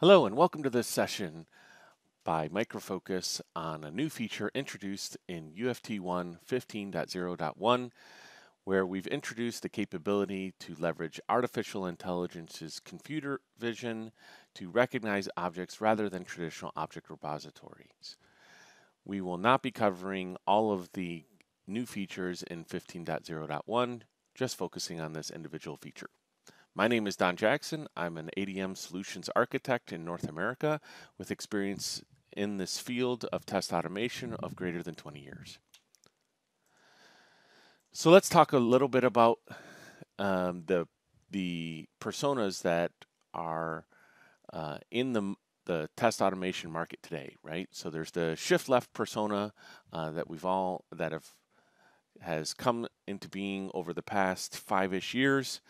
Hello and welcome to this session by Micro Focus on a new feature introduced in UFT One 15.0.1 where we've introduced the capability to leverage artificial intelligence's computer vision to recognize objects rather than traditional object repositories. We will not be covering all of the new features in 15.0.1, just focusing on this individual feature. My name is Don Jackson. I'm an ADM solutions architect in North America with experience in this field of test automation of greater than 20 years. So let's talk a little bit about um, the the personas that are uh, in the the test automation market today, right? So there's the shift left persona uh, that we've all that have has come into being over the past five-ish years,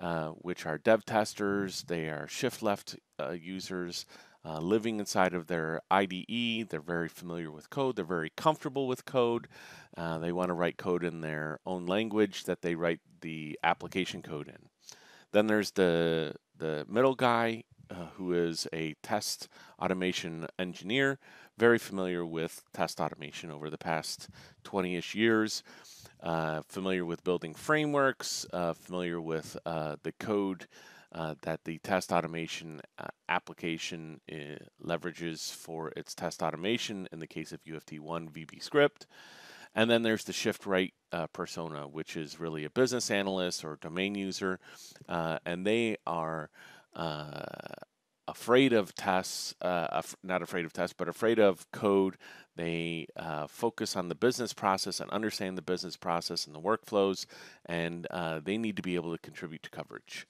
uh, which are dev testers, they are shift left uh, users uh, living inside of their IDE. They're very familiar with code, they're very comfortable with code. Uh, they want to write code in their own language that they write the application code in. Then there's the, the middle guy uh, who is a test automation engineer, very familiar with test automation over the past 20 ish years, uh, familiar with building frameworks, uh, familiar with uh, the code uh, that the test automation uh, application leverages for its test automation in the case of UFT One VB script. And then there's the shift right uh, persona, which is really a business analyst or domain user. Uh, and they are uh, afraid of tests, uh, not afraid of tests, but afraid of code. They uh, focus on the business process and understand the business process and the workflows, and uh, they need to be able to contribute to coverage.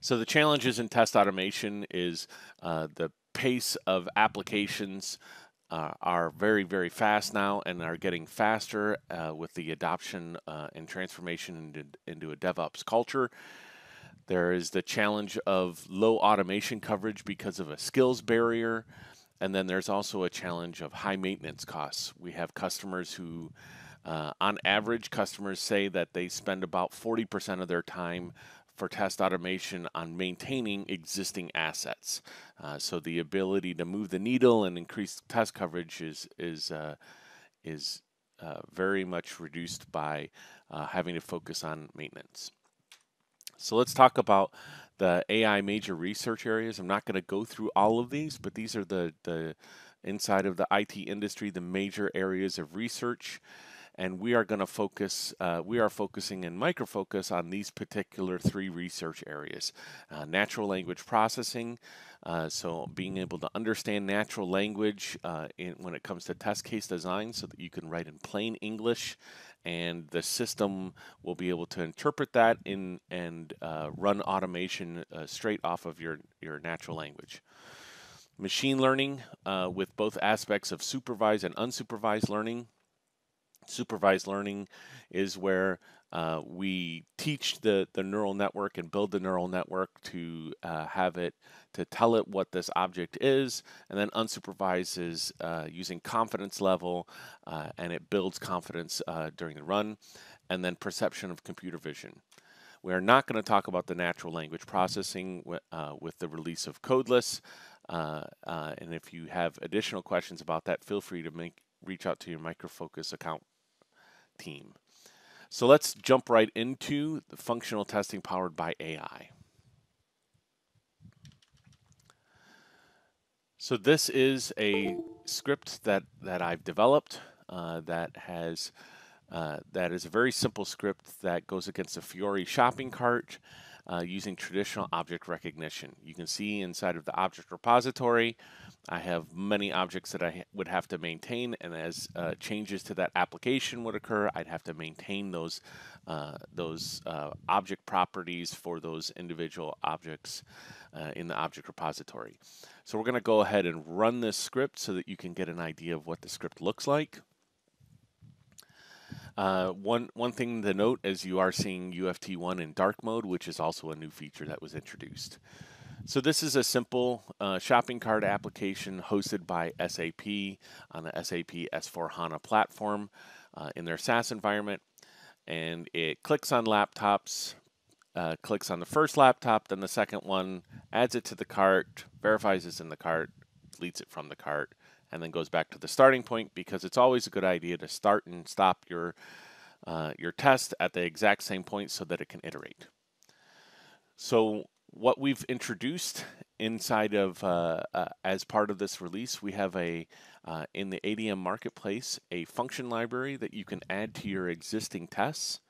So the challenges in test automation is uh, the pace of applications uh, are very, very fast now and are getting faster uh, with the adoption and transformation into, into a DevOps culture. There is the challenge of low automation coverage because of a skills barrier. And then there's also a challenge of high maintenance costs. We have customers who, uh, on average, customers say that they spend about 40% of their time for test automation on maintaining existing assets. Uh, so the ability to move the needle and increase test coverage is is uh, is uh, very much reduced by uh, having to focus on maintenance. So let's talk about the AI major research areas. I'm not going to go through all of these, but these are the the inside of the IT industry, the major areas of research and we are going to focus, uh, we are focusing in Micro Focus on these particular three research areas. Uh, natural language processing, uh, so being able to understand natural language uh, in, when it comes to test case design so that you can write in plain English and the system will be able to interpret that in and uh, run automation uh, straight off of your, your natural language machine learning uh, with both aspects of supervised and unsupervised learning. Supervised learning is where uh, we teach the, the neural network and build the neural network to uh, have it to tell it what this object is, and then unsupervised is uh, using confidence level, uh, and it builds confidence uh, during the run, and then perception of computer vision. We are not going to talk about the natural language processing with the release of Codeless, and if you have additional questions about that, feel free to make reach out to your Micro Focus account team. So let's jump right into the functional testing powered by AI. So this is a script that, that I've developed uh, that has uh, that is a very simple script that goes against a Fiori shopping cart uh, using traditional object recognition. You can see inside of the object repository, I have many objects that I would have to maintain, and as uh, changes to that application would occur, I'd have to maintain those uh, those uh, object properties for those individual objects uh, in the object repository. So we're going to go ahead and run this script so that you can get an idea of what the script looks like. Uh, one one thing to note is you are seeing UFT One in dark mode, which is also a new feature that was introduced. So this is a simple uh, shopping cart application hosted by SAP on the SAP S4 HANA platform uh, in their SaaS environment. And it clicks on laptops, uh, clicks on the first laptop, then the second one, adds it to the cart, verifies it's in the cart, deletes it from the cart, and then goes back to the starting point because it's always a good idea to start and stop your uh, your test at the exact same point so that it can iterate. So what we've introduced inside of uh, uh, as part of this release, we have a uh, in the ADM marketplace a function library that you can add to your existing tests,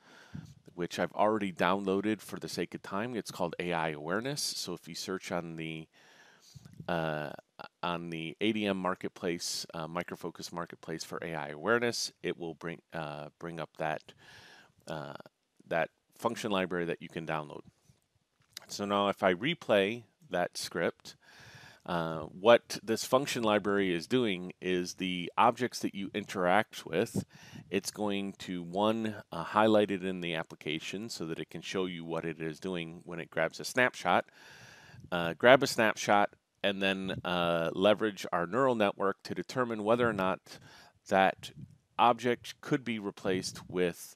which I've already downloaded for the sake of time. It's called AI Awareness. So if you search on the uh, on the ADM marketplace, uh, Micro Focus marketplace for AI awareness, it will bring uh, bring up that uh, that function library that you can download. So now if I replay that script, uh, what this function library is doing is the objects that you interact with, it's going to one uh, highlight it in the application so that it can show you what it is doing when it grabs a snapshot. Uh, grab a snapshot and then uh, leverage our neural network to determine whether or not that object could be replaced with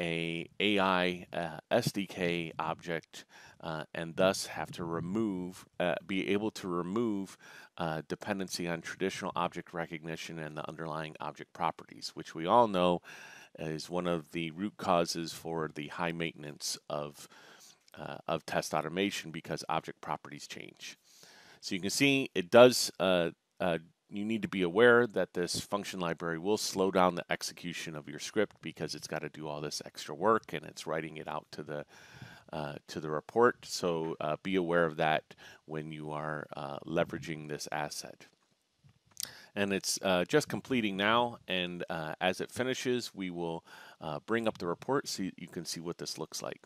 a AI uh, SDK object uh, and thus have to remove, uh, be able to remove uh, dependency on traditional object recognition and the underlying object properties, which we all know is one of the root causes for the high maintenance of, uh, of test automation because object properties change. So you can see it does, uh, uh, you need to be aware that this function library will slow down the execution of your script because it's got to do all this extra work and it's writing it out to the uh, to the report. So uh, be aware of that when you are uh, leveraging this asset. And it's uh, just completing now, and uh, as it finishes, we will bring up the report so you can see what this looks like.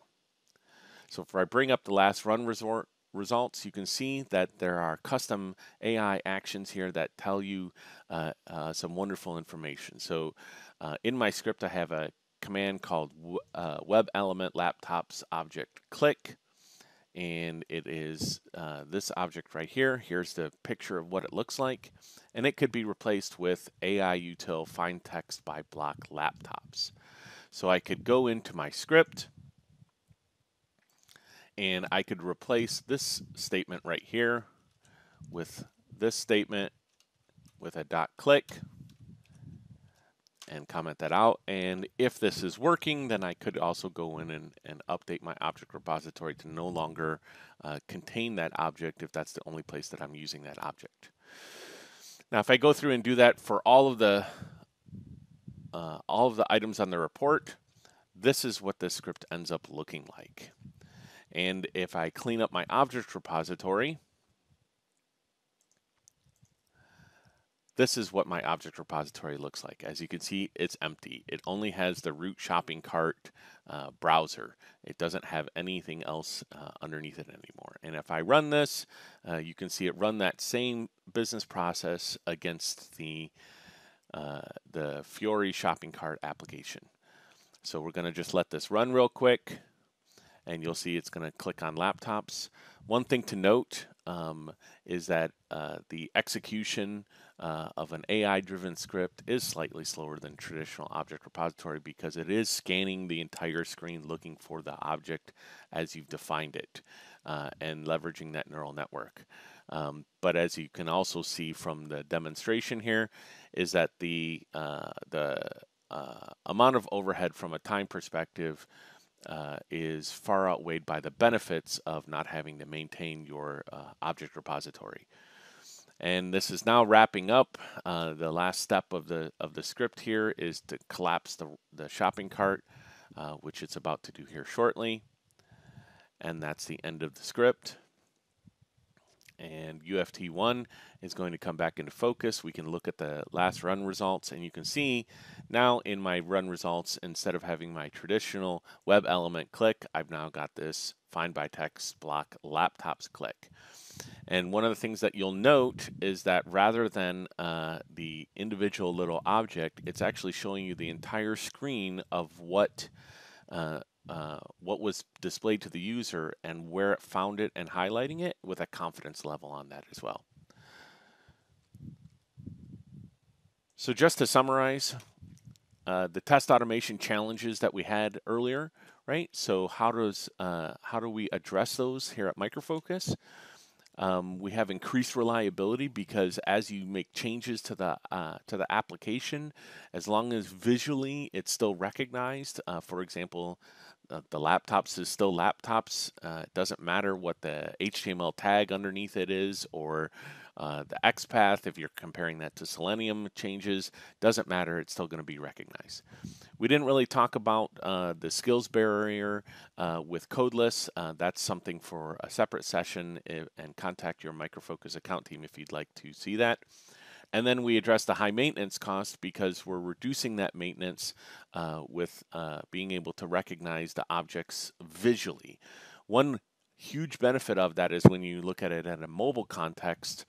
So if I bring up the last run resort, results, you can see that there are custom AI actions here that tell you uh, uh, some wonderful information. So uh, in my script, I have a command called uh, web element laptops object click. And it is uh, this object right here. Here's the picture of what it looks like. And it could be replaced with AI util find text by block laptops. So I could go into my script and I could replace this statement right here with this statement with a dot click and comment that out. And if this is working, then I could also go in and, and update my object repository to no longer uh, contain that object if that's the only place that I'm using that object. Now, if I go through and do that for all of the uh, all of the items on the report, this is what this script ends up looking like. And if I clean up my object repository, this is what my object repository looks like. As you can see, it's empty. It only has the root shopping cart uh, browser. It doesn't have anything else uh, underneath it anymore. And if I run this, uh, you can see it run that same business process against the, uh, the Fiori shopping cart application. So we're going to just let this run real quick and you'll see it's going to click on laptops. One thing to note um, is that uh, the execution uh, of an AI-driven script is slightly slower than traditional object repository because it is scanning the entire screen looking for the object as you've defined it uh, and leveraging that neural network. Um, but as you can also see from the demonstration here, is that the uh, the uh, amount of overhead from a time perspective uh, is far outweighed by the benefits of not having to maintain your uh, object repository. And this is now wrapping up. Uh, the last step of the of the script here is to collapse the, the shopping cart, uh, which it's about to do here shortly. And that's the end of the script and UFT One is going to come back into focus. We can look at the last run results and you can see now in my run results, instead of having my traditional web element click, I've now got this find by text block laptops click. And one of the things that you'll note is that rather than uh, the individual little object, it's actually showing you the entire screen of what uh, what was displayed to the user and where it found it and highlighting it with a confidence level on that as well. So just to summarize, uh, the test automation challenges that we had earlier right? So how does uh, how do we address those here at Micro Focus? Um, we have increased reliability because as you make changes to the uh, to the application, as long as visually it's still recognized, uh, for example, uh, the laptops is still laptops. Uh, it doesn't matter what the HTML tag underneath it is or uh, the XPath, if you're comparing that to Selenium changes, doesn't matter, it's still going to be recognized. We didn't really talk about uh, the skills barrier uh, with Codeless. Uh, that's something for a separate session if, and contact your Micro Focus account team if you'd like to see that. And then we address the high maintenance cost because we're reducing that maintenance uh, with uh, being able to recognize the objects visually. One huge benefit of that is when you look at it in a mobile context,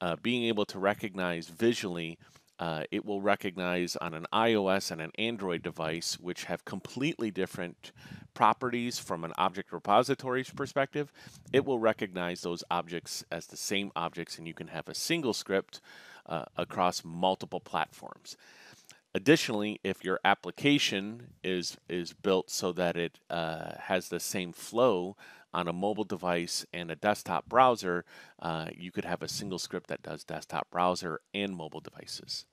uh, being able to recognize visually, uh, it will recognize on an iOS and an Android device, which have completely different properties from an object repository's perspective. It will recognize those objects as the same objects, and you can have a single script uh, across multiple platforms. Additionally, if your application is is built so that it uh, has the same flow on a mobile device and a desktop browser, uh, you could have a single script that does desktop browser and mobile devices.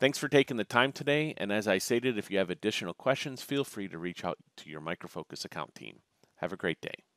Thanks for taking the time today, and as I stated, if you have additional questions, feel free to reach out to your Micro Focus account team. Have a great day.